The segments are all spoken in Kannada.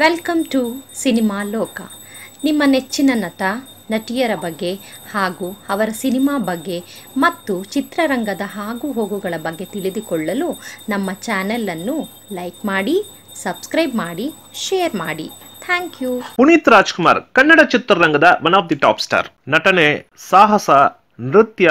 ವೆಲ್ಕಮ್ ಟು ಸಿನಿಮಾ ಲೋಕ ನಿಮ್ಮ ನೆಚ್ಚಿನ ನಟ, ನಟಿಯರ ಬಗ್ಗೆ ಹಾಗೂ ಅವರ ಸಿನಿಮಾ ಬಗ್ಗೆ ಮತ್ತು ಚಿತ್ರರಂಗದ ಆಗು ಹೋಗುಗಳ ಬಗ್ಗೆ ತಿಳಿದುಕೊಳ್ಳಲು ನಮ್ಮ ಚಾನೆಲನ್ನು ಲೈಕ್ ಮಾಡಿ ಸಬ್ಸ್ಕ್ರೈಬ್ ಮಾಡಿ ಶೇರ್ ಮಾಡಿ. ಥ್ಯಾಂಕ್ ಯು ಪುನೀತ್ ರಾಜ್ಕುಮಾರ್ ಕನ್ನಡ ಚಿತ್ರರಂಗದ one of the top star ನಟನೆ, ಸಾಹಸ, ನೃತ್ಯ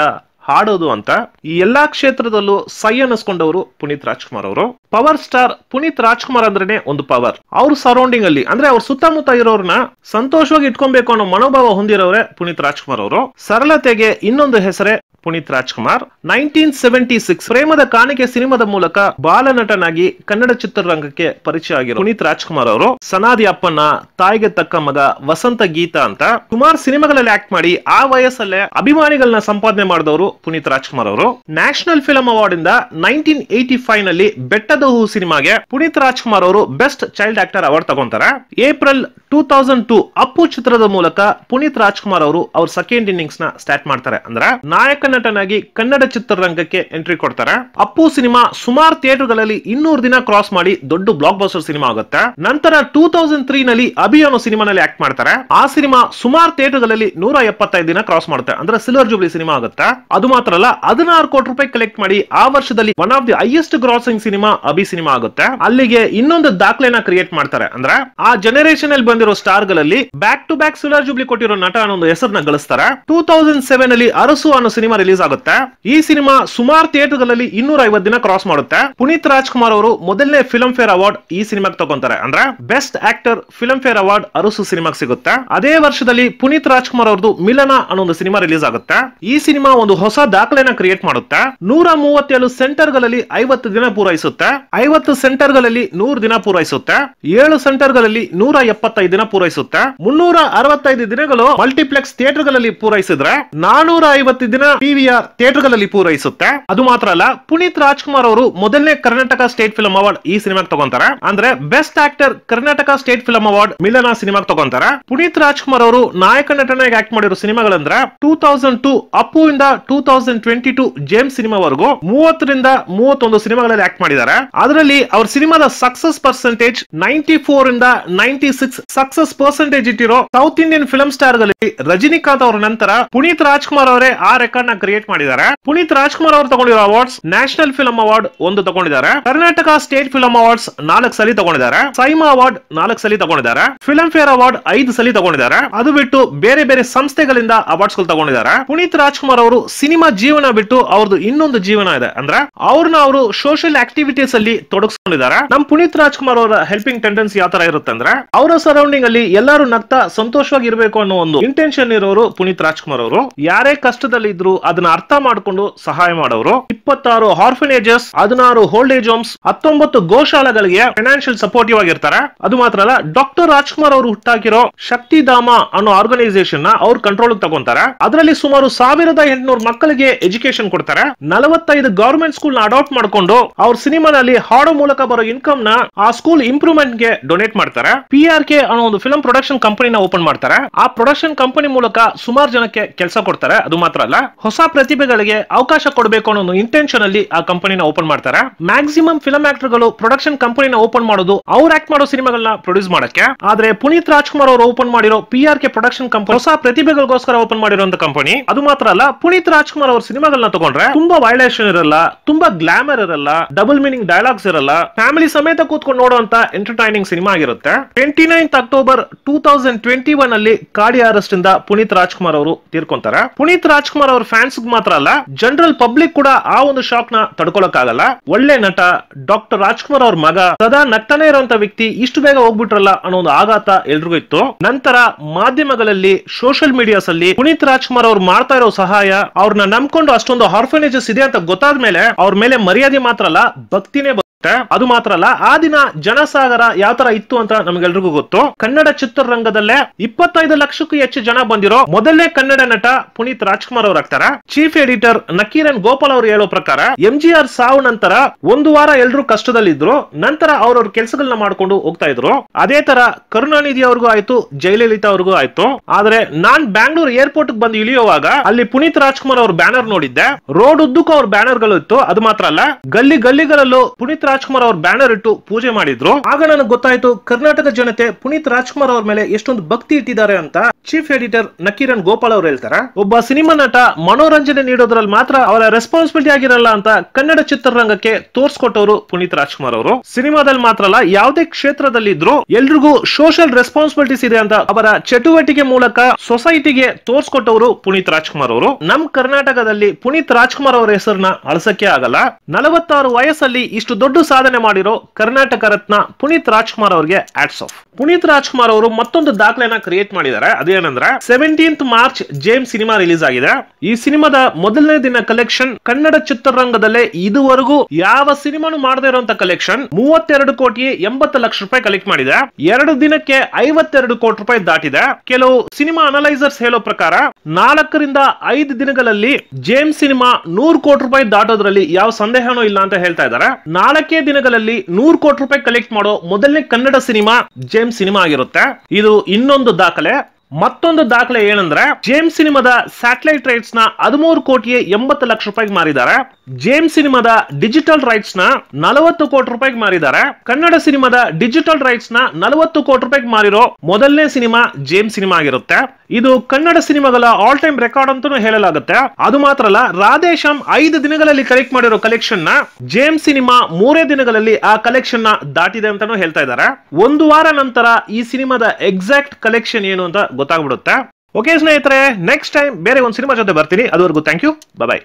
ಹಾಡೋದು ಅಂತ ಈ ಎಲ್ಲಾ ಕ್ಷೇತ್ರದಲ್ಲೂ ಸೈ ಅನ್ನಿಸ್ಕೊಂಡವರು ಪುನೀತ್ ರಾಜ್ಕುಮಾರ್ ಅವರು. ಪವರ್ ಸ್ಟಾರ್ ಪುನೀತ್ ರಾಜ್ಕುಮಾರ್ ಅಂದ್ರೇನೆ ಒಂದು ಪವರ್. ಅವ್ರ ಸರೌಂಡಿಂಗ್ ಅಲ್ಲಿ, ಅಂದ್ರೆ ಅವ್ರ ಸುತ್ತಮುತ್ತ ಇರೋರ್ನ ಸಂತೋಷವಾಗಿ ಇಟ್ಕೊಬೇಕು ಅನ್ನೋ ಮನೋಭಾವ ಹೊಂದಿರೋರೆ ಪುನೀತ್ ರಾಜ್ಕುಮಾರ್ ಅವರು. ಸರಳತೆಗೆ ಇನ್ನೊಂದು ಹೆಸರೇ Puneeth Rajkumar. Nineteen seventy six ಪ್ರೇಮದ ಕಾಣಿಕೆ ಸಿನಿಮಾದ ಮೂಲಕ ಬಾಲನಟನಾಗಿ ಕನ್ನಡ ಚಿತ್ರರಂಗಕ್ಕೆ ಪರಿಚಯ ಆಗಿರೋ ಪುನೀತ್ ರಾಜ್ಕುಮಾರ್ ಅವರು ಸನಾದಿ ಅಪ್ಪನ ತಾಯಿಗೆ ತಕ್ಕ ಮಗ ವಸಂತ ಗೀತಾ ಅಂತ. ಕುಮಾರ್ ಸಿನಿಮಾಗಳಲ್ಲಿ ಆಕ್ಟ್ ಮಾಡಿ ಆ ವಯಸ್ಸಲ್ಲೇ ಅಭಿಮಾನಿಗಳನ್ನ ಸಂಪಾದನೆ ಮಾಡಿದವರು ಪುನೀತ್ ರಾಜ್ಕುಮಾರ್ ಅವರು. ನ್ಯಾಷನಲ್ ಫಿಲಂ ಅವಾರ್ಡ್ ಇಂದ ನೈನ್ಟೀನ್ ಏಟಿ ಫೈವ್ನಲ್ಲಿ ಬೆಟ್ಟದ ಹೂ ಸಿನಿಮಾಗೆ ಪುನೀತ್ ರಾಜ್ಕುಮಾರ್ ಅವರು ಬೆಸ್ಟ್ ಚೈಲ್ಡ್ ಆಕ್ಟರ್ ಅವಾರ್ಡ್ ತಗೊಂತಾರೆ. April two thousand two Appu ಚಿತ್ರದ ಮೂಲಕ ಪುನೀತ್ ರಾಜ್ಕುಮಾರ್ ಅವರು ಅವ್ರ ಸೆಕೆಂಡ್ ಇನ್ನಿಂಗ್ಸ್ನ ಸ್ಟಾರ್ಟ್ ಮಾಡ್ತಾರೆ. ಅಂದ್ರೆ ನಾಯಕ ನಟನಾಗಿ ಕನ್ನಡ ಚಿತ್ರರಂಗಕ್ಕೆ ಎಂಟ್ರಿ ಕೊಡ್ತಾರೆ. ಅಪ್ಪು ಸಿನಿಮಾ ಸುಮಾರು ಥಿಯೇಟರ್ಗಳಲ್ಲಿ ಇನ್ನೂರು ದಿನ ಕ್ರಾಸ್ ಮಾಡಿ ದೊಡ್ಡ ಬ್ಲಾಕ್ ಬಸ್ಟರ್ ಸಿನಿಮಾ ಆಗುತ್ತೆ. ನಂತರ ಟೂ ತೌಸಂಡ್ ತ್ರೀ ನಲ್ಲಿ ಅಭಿ ಅನ್ನೋ ಸಿನಿಮಾನಲ್ಲಿ ಆಕ್ಟ್ ಮಾಡ್ತಾರೆ. ಆ ಸಿನಿಮಾ ಸುಮಾರು ಥಿಯೇಟರ್ಗಳಲ್ಲಿ ನೂರ ಎಪ್ಪತ್ತೈದು ದಿನ ಕ್ರಾಸ್ ಮಾಡುತ್ತೆ. ಅಂದ್ರೆ ಸಿಲ್ವರ್ ಜೂಬ್ಲಿ ಸಿನಿಮಾ ಆಗುತ್ತೆ. ಅದು ಮಾತ್ರ ಅಲ್ಲ, ಹದಿನಾರು ಕೋಟಿ ರೂಪಾಯಿ ಕಲೆಕ್ಟ್ ಮಾಡಿ ಆ ವರ್ಷದಲ್ಲಿ one of the highest grossing cinema Abhi cinema ಆಗುತ್ತೆ. ಅಲ್ಲಿಗೆ ಇನ್ನೊಂದು ದಾಖಲೆನ ಕ್ರಿಯೇಟ್ ಮಾಡ್ತಾರೆ. ಅಂದ್ರೆ ಆ ಜನರೇಷನ್ ಅಲ್ಲಿ ಬಂದಿರೋ ಸ್ಟಾರ್ಗಳಲ್ಲಿ back to back silver jubilee ಕೊಟ್ಟಿರೋ ನಟ ಅನ್ನೋ ಒಂದು ಹೆಸರನ್ನ ಗಳಿಸ್ತಾರೆ. ಟೂ ತೌಸಂಡ್ ಸೆವೆನ್ ಅಲ್ಲಿ ಅರಸು ಅನ್ನೋ ಸಿನಿಮಾ ರಿಲೀಸ್ ಆಗುತ್ತೆ. ಈ ಸಿನಿಮಾ ಸುಮಾರು ಥಿಯೇಟರ್ಗಳಲ್ಲಿ ಇನ್ನೂರ ಐವತ್ತು ದಿನ ಕ್ರಾಸ್ ಮಾಡುತ್ತೆ. ಪುನೀತ್ ರಾಜ್ಕುಮಾರ್ ಅವರು ಮೊದಲನೇ ಫಿಲಂ ಫೇರ್ ಅವಾರ್ಡ್ ಈ ಸಿನಿಮಾಗೆ ತಗೊಂತಾರೆ. ಅಂದ್ರೆ best actor Filmfare award Arasu ಸಿನಿಮಾಗೆ ಸಿಗುತ್ತೆ. ಅದೇ ವರ್ಷದಲ್ಲಿ ಪುನೀತ್ ರಾಜ್ಕುಮಾರ್ ಅವರದು ಮಿಲನ ಅನ್ನೋ ಒಂದು ಸಿನಿಮಾ ರಿಲೀಸ್ ಆಗುತ್ತೆ. ಈ ಸಿನಿಮಾ ಒಂದು ಹೊಸ ದಾಖಲೆನ ಕ್ರಿಯೇಟ್ ಮಾಡುತ್ತೆ. ನೂರ ಮೂವತ್ತೇಳು ಸೆಂಟರ್ಗಳಲ್ಲಿ ಐವತ್ತು ದಿನ ಪೂರೈಸುತ್ತೆ. ಐವತ್ತು ಸೆಂಟರ್ಗಳಲ್ಲಿ ನೂರು ದಿನ ಪೂರೈಸುತ್ತೆ. ಏಳು ಸೆಂಟರ್ಗಳಲ್ಲಿ ನೂರ ಎಪ್ಪತ್ತೈದು ದಿನ ಪೂರೈಸುತ್ತೆ. ಮುನ್ನೂರ ಅರವತ್ತೈದು ದಿನಗಳು ಮಲ್ಟಿಪ್ಲೆಕ್ಸ್ ಥಿಯೇಟರ್ಗಳಲ್ಲಿ ಪೂರೈಸಿದ್ರೆ ನಾನೂರ ಐವತ್ತು ದಿನ ಪಿವಿಆರ್ ಥಿಯೇಟರ್ಗಳಲ್ಲಿ ಪೂರೈಸುತ್ತೆ. ಅದು ಮಾತ್ರ ಅಲ್ಲ, ಪುನೀತ್ ರಾಜ್ಕುಮಾರ್ ಅವರು ಮೊದಲನೇ ಕರ್ನಾಟಕ ಸ್ಟೇಟ್ ಫಿಲಂ ಅವಾರ್ಡ್ ಈ ಸಿನಿಮಾಗೆ ತಗೊಂತಾರೆ. ಅಂದ್ರೆ best actor Karnataka state film award Milana ಸಿನಿಮಾಗೆ ತಗೊಂತಾರೆ. ಪುನೀತ್ ರಾಜ್ಕುಮಾರ್ ಅವರು ನಾಯಕ ನಟನಾಗಿ ಆಕ್ಟ್ ಮಾಡಿರೋ ಸಿನಿಮಾಗಳಂದ್ರೆ ಟೂ ತೌಸಂಡ್ ಟೂ ಅಪ್ಪು ಇಂದ two thousand twenty two James ಸಿನಿಮಾವರೆಗೂ ಮೂವತ್ತರಿಂದ ಮೂವತ್ತೊಂದು ಸಿನಿಮಾಗಳಲ್ಲಿ ಆಕ್ಟ್ ಮಾಡಿದ್ದಾರೆ. ಅದರಲ್ಲಿ ಅವ್ರ ಸಿನಿಮಾದ ಸಕ್ಸಸ್ ಪರ್ಸೆಂಟೇಜ್ ನೈಂಟಿ ಫೋರ್ ಇಂದ ನೈಂಟಿ ಸಿಕ್ಸ್ ಸಕ್ಸಸ್ ಪರ್ಸೆಂಟೇಜ್ ಇಟ್ಟಿರೋ ಸೌತ್ ಇಂಡಿಯನ್ ಫಿಲಂ ಸ್ಟಾರ್ಗಳಲ್ಲಿ ರಜನಿಕಾಂತ್ ಅವರ ನಂತರ ಪುನೀತ್ ರಾಜ್ಕುಮಾರ್ ಅವರೇ ಆ ರೆಕಾರ್ಡ್ನ ಕ್ರಿಯೇಟ್ ಮಾಡಿದ್ದಾರೆ. ಪುನೀತ್ ರಾಜ್ಕುಮಾರ್ ಅವರು ತಗೊಂಡಿರೋ ಅವಾರ್ಡ್ಸ್ ನ್ಯಾಷನಲ್ ಫಿಲಂ ಅವಾರ್ಡ್ ಒಂದು ತಗೊಂಡಿದ್ದಾರೆ. ಕರ್ನಾಟಕ ಸ್ಟೇಟ್ ಫಿಲಂ ಅವಾರ್ಡ್ಸ್ ನಾಲ್ಕು ಸಲ ತಗೊಂಡಿದ್ದಾರೆ. ಸೈಮಾ ಅವಾರ್ಡ್ ನಾಲ್ಕು ಸಲ ತಗೊಂಡಿದ್ದಾರೆ. ಫಿಲಂ ಫೇರ್ ಅವಾರ್ಡ್ ಐದು ಸಲ ತಗೊಂಡಿದ್ದಾರೆ. ಅದು ಬಿಟ್ಟು ಬೇರೆ ಬೇರೆ ಸಂಸ್ಥೆಗಳಿಂದ ಅವಾರ್ಡ್ಸ್ಗಳು ತಗೊಂಡಿದ್ದಾರೆ. ಪುನೀತ್ ರಾಜ್ಕುಮಾರ್ ಅವರು ಸಿನಿಮಾ ಜೀವನ ಬಿಟ್ಟು ಅವ್ರದ್ದು ಇನ್ನೊಂದು ಜೀವನ ಇದೆ ಅಂದ್ರೆ ಅವ್ರನ್ನ ಅವರು ಸೋಷಿಯಲ್ ಆಕ್ಟಿವಿಟೀಸ್ ಅಲ್ಲಿ ತೊಡಗಿಸ್ಕೊಂಡಿದ್ದಾರೆ. ನಮ್ ಪುನೀತ್ ರಾಜ್ಕುಮಾರ್ ಅವರ ಹೆಲ್ಪಿಂಗ್ ಟೆಂಡೆನ್ಸಿ ಯಾವ ತರ ಇರುತ್ತೆ ಅಂದ್ರೆ ಅವರ ಸರೌಂಡಿಂಗ್ ಅಲ್ಲಿ ಎಲ್ಲರೂ ನಗ್ತಾ ಸಂತೋಷವಾಗಿ ಇರಬೇಕು ಅನ್ನೋ ಒಂದು ಇಂಟೆನ್ಷನ್ ಇರೋರು ಪುನೀತ್ ರಾಜ್ಕುಮಾರ್ ಅವರು. ಯಾರೇ ಕಷ್ಟದಲ್ಲಿ ಇದ್ರು ಅದನ್ನ ಅರ್ಥ ಮಾಡ್ಕೊಂಡು ಸಹಾಯ ಮಾಡೋರು. ಇಪ್ಪತ್ತಾರು ಆರ್ಫನೇಜಸ್ ಹದಿನಾರು ಹೋಲ್ಡ್ ಏಜ್ ಹೋಮ್ಸ್ ಹತ್ತೊಂಬತ್ತು ಗೋಶಾಲೆಗಳಿಗೆ ಫೈನಾನ್ಷಿಯಲ್ ಸಪೋರ್ಟಿವ್ ಆಗಿರ್ತಾರೆ. ಅದು ಮಾತ್ರ ಅಲ್ಲ ಡಾಕ್ಟರ್ ರಾಜ್ಕುಮಾರ್ ಅವರು ಹುಟ್ಟಾಕಿರೋ ಶಕ್ತಿಧಾಮ ಅನ್ನೋ ಆರ್ಗನೈಸೇಷನ್ನ ಅವ್ರ ಕಂಟ್ರೋಲ್ ತಗೊಂತಾರೆ. ಅದರಲ್ಲಿ ಸುಮಾರು ಸಾವಿರದ ಎಂಟುನೂರು ಮಕ್ಕಳಿಗೆ ಎಜುಕೇಶನ್ ಕೊಡ್ತಾರೆ. ನಲವತ್ತೈದು ಗವರ್ಮೆಂಟ್ ಸ್ಕೂಲ್ನ ಅಡಾಪ್ಟ್ ಮಾಡ್ಕೊಂಡು ಅವ್ರ ಸಿನಿಮಾನಲ್ಲಿ ಹಾಡೋ ಮೂಲಕ ಬರೋ ಇನ್ಕಮ್ನ ಆ ಸ್ಕೂಲ್ ಇಂಪ್ರೂವ್ಮೆಂಟ್ಗೆ ಡೊನೇಟ್ ಮಾಡ್ತಾರೆ. ಪಿ ಆರ್ ಕೆ ಅನ್ನೋ ಒಂದು ಫಿಲಂ ಪ್ರೊಡಕ್ಷನ್ ಕಂಪನಿನ ಓಪನ್ ಮಾಡ್ತಾರೆ. ಆ ಪ್ರೊಡಕ್ಷನ್ ಕಂಪನಿ ಮೂಲಕ ಸುಮಾರು ಜನಕ್ಕೆ ಕೆಲಸ ಕೊಡ್ತಾರೆ. ಅದು ಮಾತ್ರ ಅಲ್ಲ, ಹೊಸ ಪ್ರತಿಭೆಗಳಿಗೆ ಅವಕಾಶ ಕೊಡಬೇಕು ಅನ್ನೋ ಇಂಟೆನ್ಷನ್ ಅಲ್ಲಿ ಆ ಕಂಪನಿನ ಓಪನ್ ಮಾಡ್ತಾರೆ. ಮ್ಯಾಕ್ಸಿಮಮ್ ಫಿಲಂ ಆಕ್ಟರ್ಗಳು ಪ್ರೊಡಕ್ಷನ್ ಕಂಪನಿನ ಓಪನ್ ಮಾಡೋದು ಅವ್ರು ಆಕ್ಟ್ ಮಾಡೋ ಸಿನಿಮಾಗಳನ್ನ ಪ್ರೊಡ್ಯೂಸ್ ಮಾಡಕ್ಕೆ. ಆದ್ರೆ ಪುನೀತ್ ರಾಜ್ಕುಮಾರ್ ಅವರು ಓಪನ್ ಮಾಡಿರೋ P R K production company ಹೊಸ ಪ್ರತಿಭೆಗಳಿಗೋಸ್ಕರ ಓಪನ್ ಮಾಡಿರುವಂತ ಕಂಪನಿ ಅದು ಮಾತ್ರ ಅಲ್ಲ, ಪುನೀತ್ ರಾಜ್ಕುಮಾರ್ ಅವ್ರ ಸಿನಿಮಾಗಳನ್ನ ತಗೊಂಡ್ರೆ ತುಂಬಾ ವೈಲೇಷನ್ ಇರಲ್ಲ, ತುಂಬಾ ಗ್ಲಾಮರ್ ಇರಲ್ಲ ಡಬಲ್ ಮೀನಿಂಗ್ ಡೈಲಾಗ್ಸ್ ಇರಲ್ಲ ಫ್ಯಾಮಿಲಿ ಸಮೇತ ಕೂತ್ಕೊಂಡು ನೋಡುವಂತ ಎಂಟರ್ಟೈನಿಂಗ್ ಸಿನಿಮಾ ಆಗಿರುತ್ತೆ. Twenty ninth October two thousand twenty one ಅಲ್ಲಿ ಕಾಡಿ ಅರೆಸ್ಟ್ ಇಂದ ಪುನೀತ್ ರಾಜ್ಕುಮಾರ್ ಅವರು ತೀರ್ಕೊಂತಾರೆ. ಪುನೀತ್ ರಾಜ್ಕುಮಾರ್ ಅವರ ಫ್ಯಾನ್ಸ್ ಮಾತ್ರ ಅಲ್ಲ ಜನರಲ್ ಪಬ್ಲಿಕ್ ಕೂಡ ಆ ಒಂದು ಶಾಕ್ನ ತಡ್ಕೊಳಕ್ಕಾಗಲ್ಲ. ಒಳ್ಳೆ ನಟ ಡಾಕ್ಟರ್ ರಾಜ್ಕುಮಾರ್ ಅವ್ರ ಮಗ ಸದಾ ನಗ್ತಾನೆ ಇರುವಂತ ವ್ಯಕ್ತಿ ಇಷ್ಟು ಬೇಗ ಹೋಗ್ಬಿಟ್ರಲ್ಲ ಅನ್ನೋ ಒಂದು ಆಘಾತ ಎಲ್ರಿಗೂ ಇತ್ತು. ನಂತರ ಮಾಧ್ಯಮಗಳಲ್ಲಿ ಸೋಷಿಯಲ್ ಮೀಡಿಯಾಸ್ ಅಲ್ಲಿ ಪುನೀತ್ ರಾಜ್ಕುಮಾರ್ ಅವ್ರು ಮಾಡ್ತಾ ಇರೋ ಸಹಾಯ, ಅವ್ರನ್ನ ನಂಬ್ಕೊಂಡು ಅಷ್ಟೊಂದು ಆರ್ಫನೇಜಸ್ ಇದೆ ಅಂತ ಗೊತ್ತಾದ ಮೇಲೆ ಅವ್ರ ಮೇಲೆ ಮರ್ಯಾದೆ ಮಾತ್ರ ಅಲ್ಲ, ಭಕ್ತಿನೇ ಅದು ಮಾತ್ರ ಅಲ್ಲ ಆ ದಿನ ಜನಸಾಗರ ಯಾವ ತರ ಇತ್ತು ಅಂತ ನಮ್ಗೆಲ್ರಿಗೂ ಗೊತ್ತು. ಕನ್ನಡ ಚಿತ್ರರಂಗದಲ್ಲೇ ಇಪ್ಪತ್ತೈದು ಲಕ್ಷಕ್ಕೂ ಹೆಚ್ಚು ಜನ ಬಂದಿರೋ ಮೊದಲನೇ ಕನ್ನಡ ನಟ ಪುನೀತ್ ರಾಜ್ಕುಮಾರ್ ಅವ್ರು ಆಗ್ತಾರ ಚೀಫ್ ಎಡಿಟರ್ ನಕೀರನ್ ಗೋಪಾಲ್ ಅವರು ಹೇಳೋ ಪ್ರಕಾರ, ಎಂ ಜಿ ಆರ್ ಸಾವು ನಂತರ ಒಂದು ವಾರ ಎಲ್ರು ಕಷ್ಟದಲ್ಲಿದ್ರು, ನಂತರ ಅವ್ರವ್ರ ಕೆಲಸಗಳನ್ನ ಮಾಡ್ಕೊಂಡು ಹೋಗ್ತಾ ಇದ್ರು. ಅದೇ ತರ ಕರುಣಾನಿಧಿ ಅವ್ರಿಗೂ ಆಯ್ತು, ಜಯಲಲಿತಾ ಅವ್ರಿಗೂ ಆಯ್ತು. ಆದ್ರೆ ನಾನ್ ಬ್ಯಾಂಗ್ಳೂರ್ ಏರ್ಪೋರ್ಟ್ ಬಂದು ಇಳಿಯುವಾಗ ಅಲ್ಲಿ ಪುನೀತ್ ರಾಜ್ಕುಮಾರ್ ಅವ್ರ ಬ್ಯಾನರ್ ನೋಡಿದ್ದೆ. ರೋಡ್ ಉದ್ದಕ್ಕೂ ಅವ್ರ ಬ್ಯಾನರ್ಗಳು ಇತ್ತು, ಅದು ಮಾತ್ರ ಅಲ್ಲ, ಗಲ್ಲಿ ಗಲ್ಲಿಗಳಲ್ಲೂ ಪುನೀತ್ ರಾಜ್ಕುಮಾರ್ ಅವ್ರ ಬ್ಯಾನರ್ ಇಟ್ಟು ಪೂಜೆ ಮಾಡಿದ್ರು. ಆಗ ನನಗೆ ಗೊತ್ತಾಯ್ತು ಕರ್ನಾಟಕ ಜನತೆ ಪುನೀತ್ ರಾಜ್ಕುಮಾರ್ ಅವ್ರ ಮೇಲೆ ಎಷ್ಟೊಂದು ಭಕ್ತಿ ಇಟ್ಟಿದ್ದಾರೆ ಅಂತ ಚೀಫ್ ಎಡಿಟರ್ ನಕೀರನ್ ಗೋಪಾಲ್ ಅವರು ಹೇಳ್ತಾರೆ. ಒಬ್ಬ ಸಿನಿಮಾ ನಟ ಮನೋರಂಜನೆ ನೀಡೋದ್ರಲ್ಲಿ ಮಾತ್ರ ಅವರ ರೆಸ್ಪಾನ್ಸಿಬಿಲಿಟಿ ಆಗಿರಲ್ಲ ಅಂತ ಕನ್ನಡ ಚಿತ್ರರಂಗಕ್ಕೆ ತೋರ್ಸ್ಕೊಟ್ಟವರು ಪುನೀತ್ ರಾಜ್ಕುಮಾರ್ ಅವರು. ಸಿನಿಮಾದಲ್ಲಿ ಮಾತ್ರ ಅಲ್ಲ, ಯಾವುದೇ ಕ್ಷೇತ್ರದಲ್ಲಿ ಇದ್ರು ಎಲ್ರಿಗೂ ಸೋಷಿಯಲ್ ರೆಸ್ಪಾನ್ಸಿಬಿಲಿಟೀಸ್ ಇದೆ ಅಂತ ಅವರ ಚಟುವಟಿಕೆ ಮೂಲಕ ಸೊಸೈಟಿಗೆ ತೋರ್ಸ್ಕೊಟ್ಟವರು ಪುನೀತ್ ರಾಜ್ಕುಮಾರ್ ಅವರು. ನಮ್ ಕರ್ನಾಟಕದಲ್ಲಿ ಪುನೀತ್ ರಾಜ್ಕುಮಾರ್ ಅವರ ಹೆಸರನ್ನ ಅಳಸಕ್ಕೆ ಆಗಲ್ಲ. ನಲವತ್ತಾರು ವಯಸ್ಸಲ್ಲಿ ಇಷ್ಟು ದೊಡ್ಡ ಸಾಧನೆ ಮಾಡಿರೋ ಕರ್ನಾಟಕ ರತ್ನ ಪುನೀತ್ ರಾಜ್ಕುಮಾರ್ ಅವರಿಗೆ ಆಟ್ಸ್ ಆಫ್ ಪುನೀತ್ ರಾಜ್ಕುಮಾರ್ ಅವರು ಮತ್ತೊಂದು ದಾಖಲೆನ ಕ್ರಿಯೇಟ್ ಮಾಡಿದ್ದಾರೆ. ಅದೇನಂದ್ರೆ seventeenth March James cinema release ಆಗಿದೆ. ಈ ಸಿನಿಮಾದ ಮೊದಲನೇ ದಿನ ಕಲೆಕ್ಷನ್ ಕನ್ನಡ ಚಿತ್ರರಂಗದಲ್ಲೇ ಇದುವರೆಗೂ ಯಾವ ಸಿನಿಮಾನು ಮಾಡದೇ ಇರುವಂತ ಕಲೆಕ್ಷನ್ ಮೂವತ್ತೆರಡು ಕೋಟಿ ಎಂಬತ್ತು ಲಕ್ಷ ರೂಪಾಯಿ ಕಲೆಕ್ಟ್ ಮಾಡಿದೆ. ಎರಡು ದಿನಕ್ಕೆ ಐವತ್ತೆರಡು ಕೋಟಿ ರೂಪಾಯಿ ದಾಟಿದೆ. ಕೆಲವು ಸಿನಿಮಾ ಅನಲೈಸರ್ಸ್ ಹೇಳೋ ಪ್ರಕಾರ ನಾಲ್ಕರಿಂದ ಐದು ದಿನಗಳಲ್ಲಿ ಜೇಮ್ ಸಿನಿಮಾ ನೂರು ಕೋಟಿ ರೂಪಾಯಿ ದಾಟೋದ್ರಲ್ಲಿ ಯಾವ ಸಂದೇಹನೂ ಇಲ್ಲ ಅಂತ ಹೇಳ್ತಾ ಇದ್ದಾರೆ. ನಾಲ್ಕೇ ದಿನಗಳಲ್ಲಿ ನೂರು ಕೋಟಿ ರೂಪಾಯಿ ಕಲೆಕ್ಟ್ ಮಾಡೋ ಮೊದಲನೇ ಕನ್ನಡ ಸಿನಿಮಾ ಜೇಮ್ ಸಿನಿಮಾ ಆಗಿರುತ್ತೆ. ಇದು ಇನ್ನೊಂದು ದಾಖಲೆ. ಮತ್ತೊಂದು ದಾಖಲೆ ಏನಂದ್ರೆ ಜೇಮ್ ಸಿನಿಮಾದ ಸ್ಯಾಟಲೈಟ್ ರೈಟ್ಸ್ನ ಹದಿಮೂರು ಕೋಟಿ ಎಂಬತ್ತು ಲಕ್ಷ ರೂಪಾಯಿಗೆ ಮಾರಿದ್ದಾರೆ. ಜೇಮ್ ಸಿನಿಮಾದ ಡಿಜಿಟಲ್ ರೈಟ್ಸ್ನ ನಲವತ್ತು ಕೋಟಿ ರೂಪಾಯಿಗೆ ಮಾರಿದ್ದಾರೆ. ಕನ್ನಡ ಸಿನಿಮಾದ ಡಿಜಿಟಲ್ ರೈಟ್ಸ್ನ ನಲವತ್ತು ಕೋಟಿ ರೂಪಾಯಿಗೆ ಮಾರಿರೋ ಮೊದಲನೇ ಸಿನಿಮಾ ಜೇಮ್ ಸಿನಿಮಾ ಆಗಿರುತ್ತೆ. ಇದು ಕನ್ನಡ ಸಿನಿಮಾಗಳ ಆಲ್ ಟೈಮ್ ರೆಕಾರ್ಡ್ ಅಂತಾನೂ ಹೇಳಲಾಗುತ್ತೆ. ಅದು ಮಾತ್ರ ಅಲ್ಲ ರಾಧೇಶಂ ಐದು ದಿನಗಳಲ್ಲಿ ಕಲೆಕ್ಟ್ ಮಾಡಿರೋ ಕಲೆಕ್ಷನ್ನ ಜೇಮ್ ಸಿನಿಮಾ ಮೂರೇ ದಿನಗಳಲ್ಲಿ ಆ ಕಲೆಕ್ಷನ್ನ ದಾಟಿದೆ ಅಂತಾನೂ ಹೇಳ್ತಾ ಇದ್ದಾರೆ. ಒಂದು ವಾರ ನಂತರ ಈ ಸಿನಿಮಾದ ಎಕ್ಸಾಕ್ಟ್ ಕಲೆಕ್ಷನ್ ಏನು ಅಂತ ಗೊತ್ತಾಗ್ಬಿಡುತ್ತೆ. ಓಕೆ ಸ್ನೇಹಿತರೆ ನೆಕ್ಸ್ಟ್ ಟೈಮ್ ಬೇರೆ ಒಂದು ಸಿನಿಮಾ ಜೊತೆ ಬರ್ತೀನಿ. ಅದುವರೆಗೂ ಥ್ಯಾಂಕ್ ಯು ಬಾಯ್